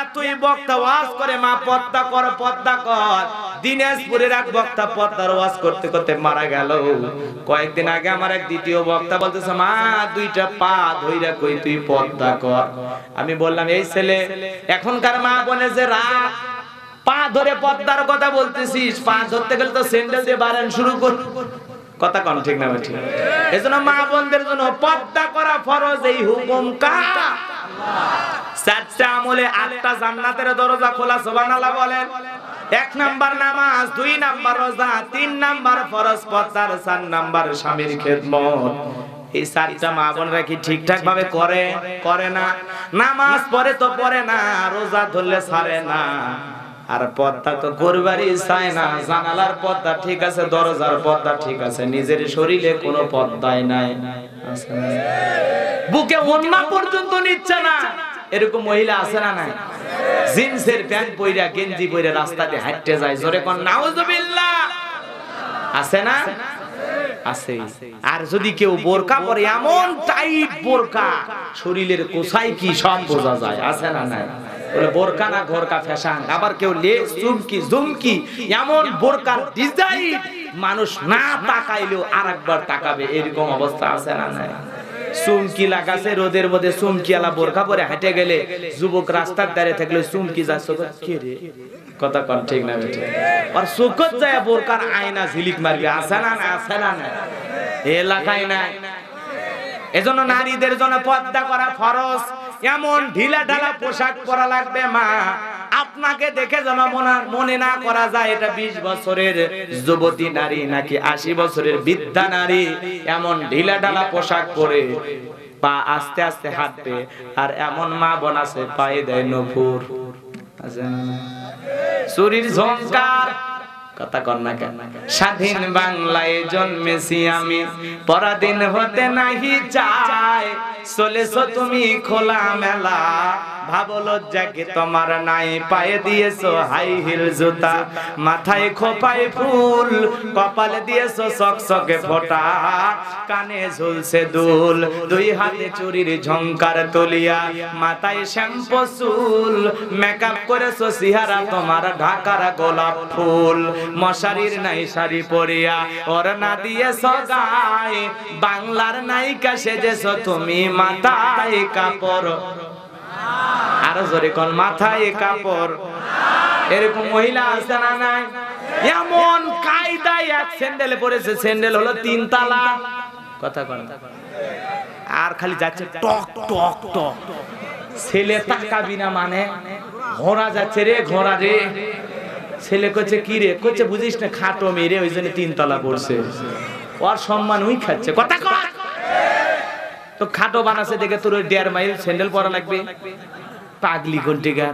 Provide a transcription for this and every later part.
এতই বক্তা ওয়াজ করে মা, পদ্মা কর পদ্মা কর। দিনাজপুরের এক বক্তা পদ্মার ওয়াজ করতে করতে মারা গেল। কয়েকদিন আগে আমার এক দ্বিতীয় বক্তা বলতেছে, মা, দুইটা পা ধইরা কই তুই পদ্মা কর? আমি বললাম, এই ছেলে, এখনকার মা বলে যে রাত, পা ধরে পদ্মার কথা বলতেছিস, পা ধরতে গেলে তো স্যান্ডেল দিয়ে বাড়ান শুরু কর। কথা কন ঠিক না ঠিক এজন্য মা বোনদের জন্য পদ্মা করা ফরজ, এই হুকুম কা চারটা আমলে আটটা জান্নাতের দরজা খোলা বলেন। এক নাম্বার নামাজ, দুই নাম্বার রোজা, তিন নাম্বার ফরজ পদ্মার চার নাম্বার স্বামীর খেদমত। এই চারটা মা বোনরা কি ঠিকঠাক ভাবে করে? করে না। নামাজ পড়ে তো পড়ে না, রোজা ধরলে ছাড়ে না। আর পর্দা তো করবারই চায় না, জানালার পর্দা ঠিক আছে, দরজার পর্দা ঠিক আছে, নিজের শরীরে কোনো পর্দাই নাই। বুকে অন্য পর্যন্ত নিচ্ছে না। এরকম মহিলা আছে না নাই? জিন্সের প্যান্ট পইরা, গেঞ্জি পইরা রাস্তা দিয়ে হাঁটতে যায়। জোরে কোন, নাউজুবিল্লাহ! আছে না? আছে। আর যদি কেউ বোরকা পরে, এমন টাইট বোরকা, শরীরের কোসাই কি সব বোঝা যায়? আছে না নাই? বলে, বোরকা না, ঘোরকা ফ্যাশন। আবার কেউ লেস, চুমকি, ঝুমকি, এমন বোরকার ডিজাইন মানুষ না তাকাইলেও আরেকবার তাকাবে, এরকম অবস্থা আছে না নাই? চুমকি লাগাছে, রোদের মধ্যে চুমকি আলা বোরকা পরে হেঁটে গেলে যুবক রাস্তার ধারে থাকলে চুমকি যাচ্ছে কে কথা কন ঠিক না বেঠিক আর সুকত যায় বোরকার আয়না ঝিলিক মারবে, আছে না না আছে না না এলাকায় নাই। এজন্য নারীদের জন্য পর্দা করা ফরজ, এমন ঢিলা ঢালা পোশাক পরা লাগবে মা। আপনাকে দেখে যেন মনে- মনে না করা যায় এটা বিশ বছরের যুবতী নারী নাকি আশি বছরের বৃদ্ধা নারী, এমন ঢিলা ঢালা পোশাক পরে পা আস্তে আস্তে হাঁটবে, আর এমন মা বোন পায়ে দেয় নপুর। আছে চুরির ঝংকার। স্বাধীন বাংলায় জন্মেছি আমি, পরাধীন হতে নাহি চাই চলেছো তুমি খোলা মেলা ভাবো লজ্জাকে তোমার নাই? পায়ে দিয়েছ হাই হিল জুতা, মাথায় খোপায় ফুল, কপালে দিয়েছ সকসকে ফোটা, কানে ঝুলছে দুল, দুই হাতে চুরির ঝংকার তলিয়া, মাথায় শ্যাম্পু চুল মেকআপ করেছ সিহারা তোমার ঢাকার গোলাপ ফুল, মশারির নাই শাড়ি পরিয়া ওর না দিয়েছ গায়ে, বাংলার নায়িকা সেজেছো তুমি মাথায় কাপড়। আরও জোরে মাথায় কাপড়। এরকম মহিলা না নাই? এমন কায়দায় এক স্যান্ডেলে হলো তিন তালা। কথা আর খালি যাচ্ছে টক টক টক। ছেলে তাকাবি না মানে। ঘোড়া যাচ্ছে রে, ঘোড়া রে। ছেলে করছে কি রে? করছে বুঝিস না, খাটো মেরে ওই জন্য তিন তলা পড়ছে ওর সম্মান ওই খাচ্ছে। কথা তো খাটো বানাছে দেখে তোর ওই দেড় মাইল স্যান্ডেল পরা লাগবে। পাগলি ঘন্টিকা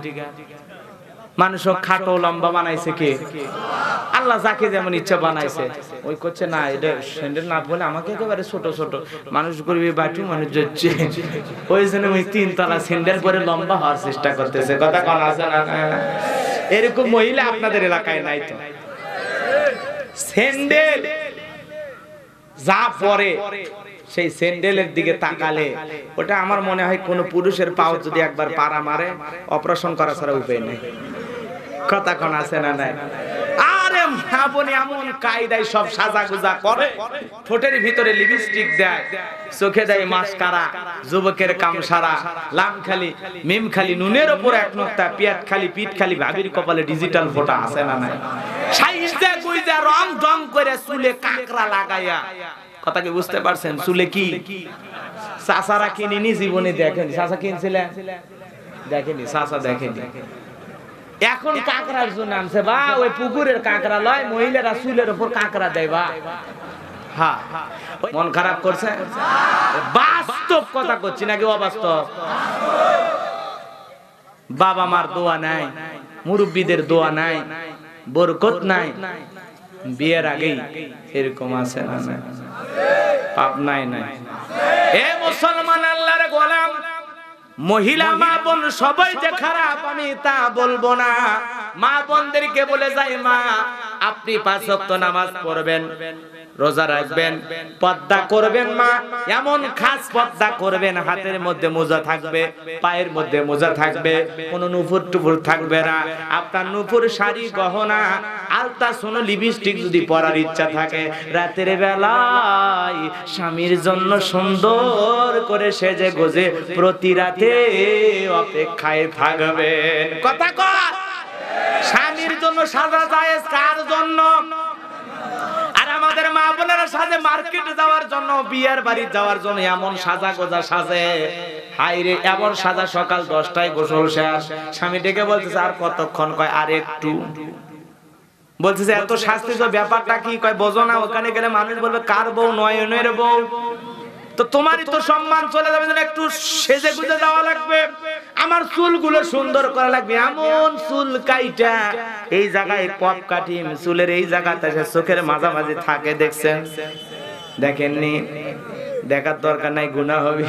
মানুষ খাটো লম্বা বানাইছে কে? আল্লাহ যাকে যেমন ইচ্ছা বানাইছে। ওই করছে, না, এটা স্যান্ডেল না বলে আমাকে একেবারে ছোট ছোট। মানুষ করবে বাটু, মানুষ যাচ্ছে ওই জন্য ওই তিন তলা স্যান্ডেল পরে লম্বা হওয়ার চেষ্টা করতেছে। কথা কোন, আছে না? এরকম মহিলা আপনাদের এলাকায় নাই তো? স্যান্ডেল যা পরে সেই স্যান্ডেলের দিকে তাকালে ওটা আমার মনে হয় কোন পুরুষের পাও যদি একবার পাড়া মারে অপারেশন করা ছাড়া উপায় নেই। কথা কোন আছে না নাই? আরে আপনি এমন কায়দায় সব সাজা করে ঠোঁটের ভিতরে লিপস্টিক দেয় চোখে দেয় মাস্কারা যুবকের কাম সারা লাম খালি মিম খালি নুনের উপর এক নোক্তা পিয়াত খালি পিঠ খালি ভাবির কপালে ডিজিটাল ফোটা আছে না নাই? সাইজ দেয় গুইজা রং রং করে চুলে কাকড়া লাগাইয়া কথা কি বুঝতে পারছেন? চুলে কি? চাচারা কিনিনি জীবনে দেখেনি চাচা কিনছিলেন? দেখেনি চাচা দেখেনি এখন কাঁকড়ার জন্য আনছে। বা ওই পুকুরের কাঁকড়া লয় মহিলারা চুলের উপর কাঁকড়া দেয় বা। হ্যাঁ মন খারাপ করছে? বাস্তব কথা করছি নাকি অবাস্তব? বাবা মার দোয়া নাই মুরব্বীদের দোয়া নাই বরকত নাই। বিয়ের আগেই এরকম আছে না না পাপ নাই নাই। এ মুসলমান আল্লাহর গোলাম, মহিলা, মা বোন, সবাই যে খারাপ, আমি তা বলব না। মা বোনদেরকে বলে যাই, মা, আপনি পাঁচ ওয়াক্ত নামাজ পড়বেন, রোজা রাখবেন পদ্মা করবেন, মা, এমন খাস পদ্মা করবেন, হাতের মধ্যে মোজা থাকবে, পায়ের মধ্যে মোজা থাকবে, কোন নুপুর টুপুর থাকবে না। আপনার নুপুর শাড়ি, গহনা আলতা সোনো লিপস্টিক যদি পরার ইচ্ছা থাকে, রাতের বেলায় স্বামীর জন্য সুন্দর করে সেজে গোজে প্রতি রাতে অপেক্ষায় থাকবেন কথা কর স্বামীর জন্য সাজা যায় কার জন্য? আর আমাদের মা বোনেরা সাজে মার্কেটে যাওয়ার জন্য, বিয়ের বাড়ি যাওয়ার জন্য এমন সাজা গোজা সাজে। হাই রে, এমন সাজা সকাল দশটায় গোসল শেষ। স্বামী ডেকে বলতেছে, আর কতক্ষণ কয়? আর একটু। বলতেছে এত শাস্তি তো ব্যাপারটা কি? কয় বোঝো না ওখানে গেলে মানুষ বলবে কার বউ নয়নের বউ? তো তোমারই তো সম্মান চলে যাবে একটু সেজে গুজে যাওয়া লাগবে। আমার চুলগুলো সুন্দর করা লাগবে এমন চুল কাইটা। এই জায়গায় পপ কাটিম চুলের এই জায়গাতে সে চোখের মাঝামাঝি থাকে দেখছেন? দেখেননি? দেখার দরকার নাই গুণা হবে।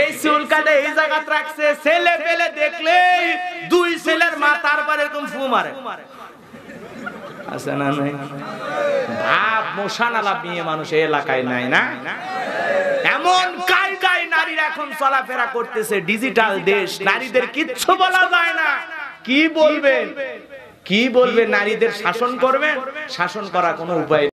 এই চুল কাটে, এই জায়গাতে রাখছে, ছেলে পেলে দেখলে দুই ছেলের মা তারপর এরকম ফু মারে। আছে না নাই? ভাব মানুষ এলাকায় নাই না? এমন কায়দায় নারীরা এখন চলাফেরা করতেছে ডিজিটাল দেশ, নারীদের কিচ্ছু বলা যায় না। কি বলবেন? কি বলবে নারীদের শাসন করবেন? শাসন করা কোনো উপায়